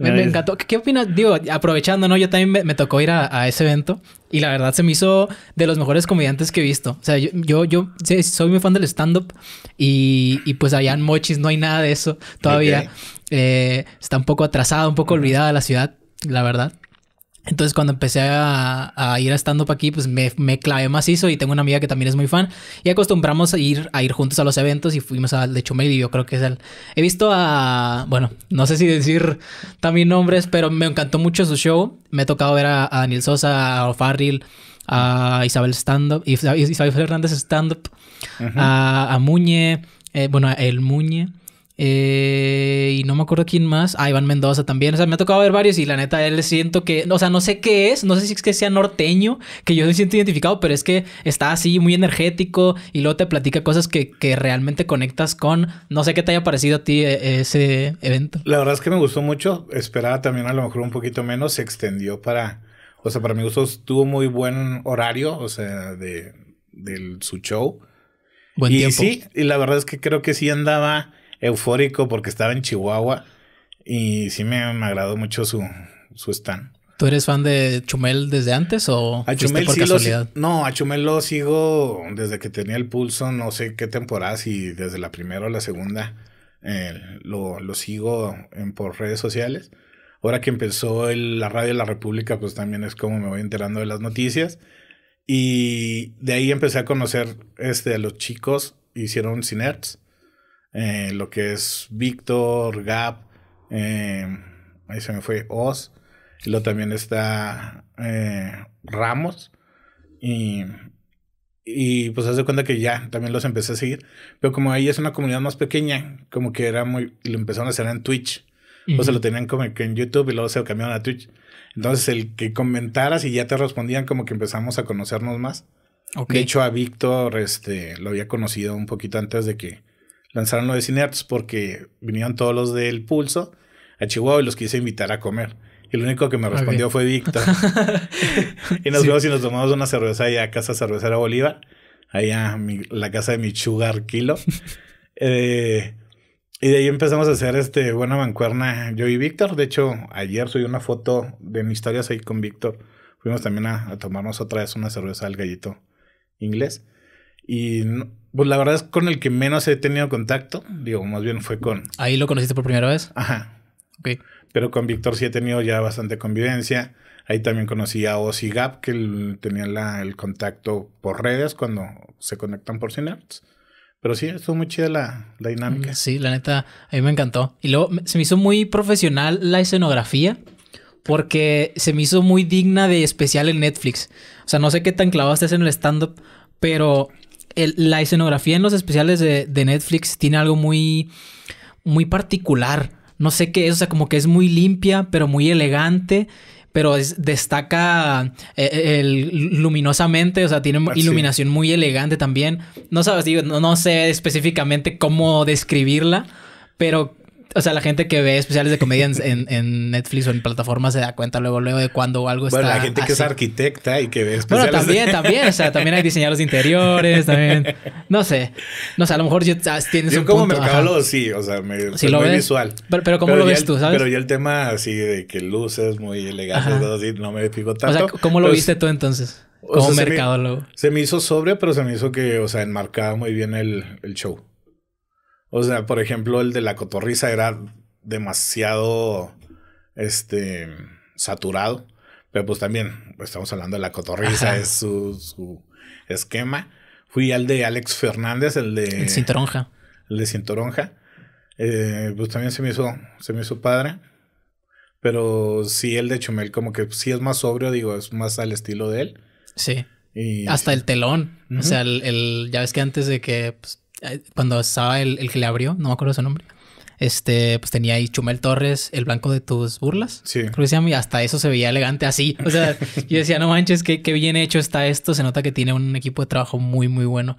Me, me encantó. ¿Qué, opinas? Digo, aprovechando, ¿no? Yo también me, tocó ir a, ese evento y la verdad se me hizo de los mejores comediantes que he visto. O sea, yo, yo, soy muy fan del stand-up y, y, pues allá en Mochis no hay nada de eso todavía. Eh, está un poco atrasada, un poco olvidada la ciudad, la verdad. Entonces cuando empecé a, ir a stand-up aquí, pues me, me, clavé macizo y tengo una amiga que también es muy fan. Y acostumbramos a ir, a ir juntos a los eventos y fuimos al de Chumel y yo creo que es el... He visto a... Bueno, no sé si decir también nombres, pero me encantó mucho su show. Me ha tocado ver a, Daniel Sosa, a O'Farrill, a Isabel Stand-up, Isabel Fernández Stand-up, a, Muñe, eh, bueno, el Muñe. Eh, y no me acuerdo quién más. Ah, Iván Mendoza también. O sea, me ha tocado ver varios y la neta, él siento que. O sea, no sé qué es. No sé si es que sea norteño, que yo me siento identificado, pero es que está así muy energético y luego te platica cosas que, que realmente conectas con. No sé qué te haya parecido a ti eh, ese evento. La verdad es que me gustó mucho. Esperaba también a lo mejor un poquito menos. Se extendió para. O sea, para mi gusto tuvo muy buen horario, o sea, de, de su show. Buen y sí, y la verdad es que creo que sí andaba eufórico porque estaba en Chihuahua y sí me, agradó mucho su, su stand. ¿Tú eres fan de Chumel desde antes o a Chumel por casualidad? no, a Chumel lo sigo desde que tenía el pulso, no sé qué temporada, si desde la primera o la segunda eh, lo, lo, sigo en, por redes sociales. Ahora que empezó la radio de la República, pues también es como me voy enterando de las noticias. Y de ahí empecé a conocer este, a los chicos, hicieron Cinerts. Eh, lo que es Víctor, Gap, eh, ahí se me fue Oz, y luego también está eh, Ramos, y, y pues haz de cuenta que ya también los empecé a seguir, pero como ahí es una comunidad más pequeña, como que era muy, y lo empezaron a hacer en Twitch, o se lo tenían como que en YouTube y luego se lo cambiaron a Twitch. Entonces el que comentaras y ya te respondían como que empezamos a conocernos más. De hecho a Víctor este, lo había conocido un poquito antes de que lanzaron lo de porque vinieron todos los del Pulso a Chihuahua y los quise invitar a comer. Y el único que me respondió fue Víctor. y nos fuimos y nos tomamos una cerveza allá a Casa Cervecera Bolívar, allá a la casa de mi sugar kilo. Eh, y de ahí empezamos a hacer este buena mancuerna yo y Víctor. De hecho, ayer subí una foto de mis historias ahí con Víctor. Fuimos también a, a tomarnos otra vez una cerveza al gallito inglés. Y pues la verdad es con el que menos he tenido contacto. Digo, más bien fue con. ¿Ahí lo conociste por primera vez? Ajá. Ok. Pero con Víctor sí he tenido ya bastante convivencia. Ahí también conocí a Ozzy Gap, que tenía el contacto por redes cuando se conectan por Synapse. Pero sí, estuvo muy chida la, la, dinámica. Sí, la neta, a mí me encantó. Y luego se me hizo muy profesional la escenografía, porque se me hizo muy digna de especial en Netflix. O sea, no sé qué tan clavado estés en el stand-up, pero la escenografía en los especiales de, Netflix tiene algo muy, muy particular. No sé qué es, o sea, como que es muy limpia, pero muy elegante. Pero destaca eh, eh, luminosamente, o sea, tiene ah, iluminación muy elegante también. No sabes, digo, no sé específicamente cómo describirla, pero o sea, la gente que ve especiales de comedia en, Netflix o en plataformas se da cuenta luego, luego de cuando algo está. Bueno, la gente que es arquitecta y que ve especiales. Bueno, también, también. O sea, también hay diseñadores de interiores, también. No sé. No sé, a lo mejor ya tienes Yo como mercadólogo sí, o sea, me, sí, lo muy visual. Pero, ¿cómo lo ves tú, sabes? Pero ya el tema así de que luces muy elegantes, todo así, no me fijo tanto. O sea, ¿cómo lo pues, viste tú entonces? Como mercadólogo. Se me, hizo sobrio, pero se me hizo que, o sea, enmarcaba muy bien el, el show. O sea, por ejemplo, el de la cotorriza era demasiado este saturado. Pero pues también, estamos hablando de la cotorriza, es su, esquema. Fui al de Alex Fernández, el de. El Cintoronja. El de Cintoronja. Eh, pues también se me hizo, se me hizo padre. Pero sí, el de Chumel, como que sí es más sobrio, digo, es más al estilo de él. Sí. Y, Hasta el telón. O sea, el, ya ves que antes de que. Pues, cuando estaba el, el que le abrió, no me acuerdo su nombre. Este, pues tenía ahí Chumel Torres, el blanco de tus burlas. Sí. Creo que se llama, y hasta eso se veía elegante así. O sea, yo decía, no manches, qué, qué bien hecho está esto. Se nota que tiene un equipo de trabajo muy, muy bueno.